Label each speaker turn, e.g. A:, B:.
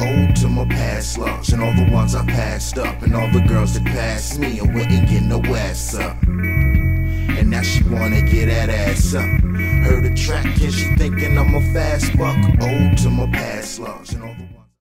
A: Ode to my past loves and all the ones I passed up, and all the girls that passed me and wouldn't get no ass up. And now she wanna get that ass up. Heard the track and she thinking I'm a fast buck. Ode to my past loves and all the ones.